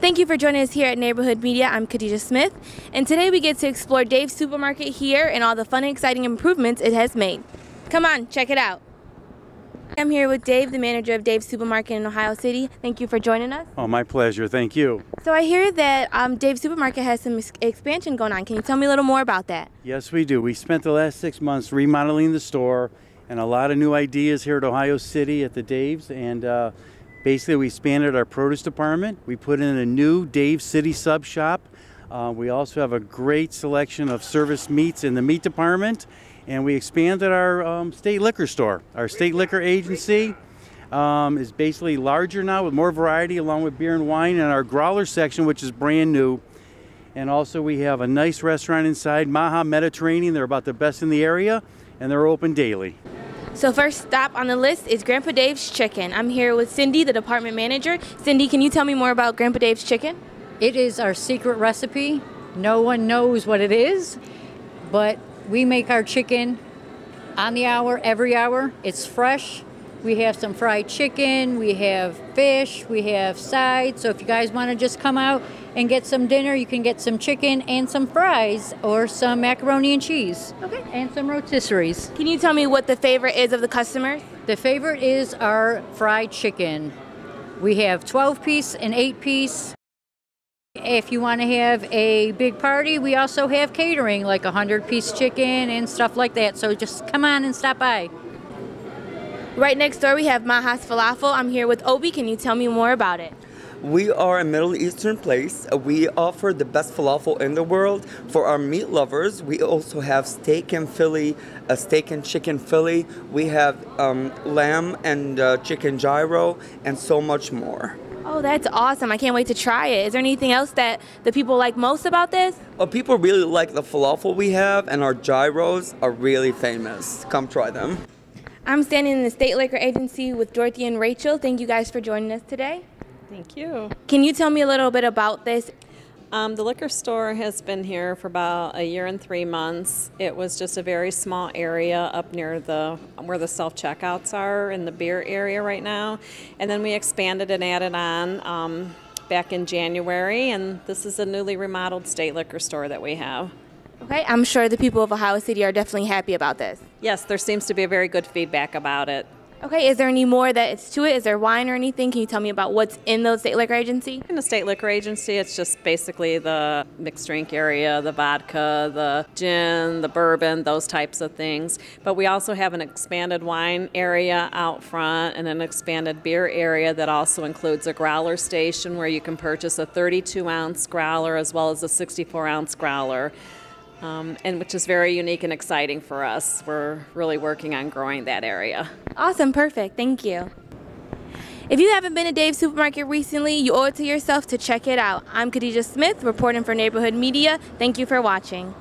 Thank you for joining us here at Neighborhood Media. I'm Khadijah Smith, and today we get to explore Dave's Supermarket here and all the fun and exciting improvements it has made. Come on, check it out. I'm here with Dave, the manager of Dave's Supermarket in Ohio City. Thank you for joining us. Oh, my pleasure. Thank you. So I hear that um, Dave's Supermarket has some expansion going on. Can you tell me a little more about that? Yes, we do. We spent the last six months remodeling the store and a lot of new ideas here at Ohio City at the Dave's. And uh, basically, we expanded our produce department. We put in a new Dave City sub shop. Uh, we also have a great selection of service meats in the meat department. And we expanded our um, state liquor store. Our state liquor agency um, is basically larger now with more variety, along with beer and wine, and our growler section, which is brand new. And also, we have a nice restaurant inside, Maha Mediterranean. They're about the best in the area, and they're open daily. So first stop on the list is Grandpa Dave's Chicken. I'm here with Cindy, the department manager. Cindy, can you tell me more about Grandpa Dave's Chicken? It is our secret recipe. No one knows what it is, but we make our chicken on the hour, every hour. It's fresh. We have some fried chicken, we have fish, we have sides. So if you guys want to just come out and get some dinner, you can get some chicken and some fries or some macaroni and cheese. Okay. And some rotisseries. Can you tell me what the favorite is of the customers? The favorite is our fried chicken. We have 12 piece and 8 piece. If you want to have a big party, we also have catering, like 100 piece chicken and stuff like that. So just come on and stop by. Right next door, we have Maha's Falafel. I'm here with Obi. Can you tell me more about it? We are a Middle Eastern place. Uh, We offer the best falafel in the world. For our meat lovers, we also have steak and Philly, a steak and chicken Philly. We have um, lamb and uh, chicken gyro, and so much more. Oh, that's awesome. I can't wait to try it. Is there anything else that the people like most about this? Uh, people really like the falafel we have, and our gyros are really famous. Come try them. I'm standing in the State Liquor Agency with Dorothy and Rachel. Thank you guys for joining us today. Thank you. Can you tell me a little bit about this? Um, the liquor store has been here for about a year and three months. It was just a very small area up near the where the self checkouts are in the beer area right now, and then we expanded and added on um, back in January. And this is a newly remodeled state liquor store that we have. Okay, I'm sure the people of Ohio City are definitely happy about this. Yes, there seems to be a very good feedback about it. Okay, is there any more that it's to it? Is there wine or anything? Can you tell me about what's in the State Liquor Agency? In the state liquor agency, it's just basically the mixed drink area, the vodka, the gin, the bourbon, those types of things. But we also have an expanded wine area out front and an expanded beer area that also includes a growler station where you can purchase a 32 ounce growler as well as a 64 ounce growler. Um, and which is very unique and exciting for us. We're really working on growing that area. Awesome, perfect. Thank you. If you haven't been to Dave's Supermarket recently, you owe it to yourself to check it out. I'm Khadijah Smith, reporting for Neighborhood Media. Thank you for watching.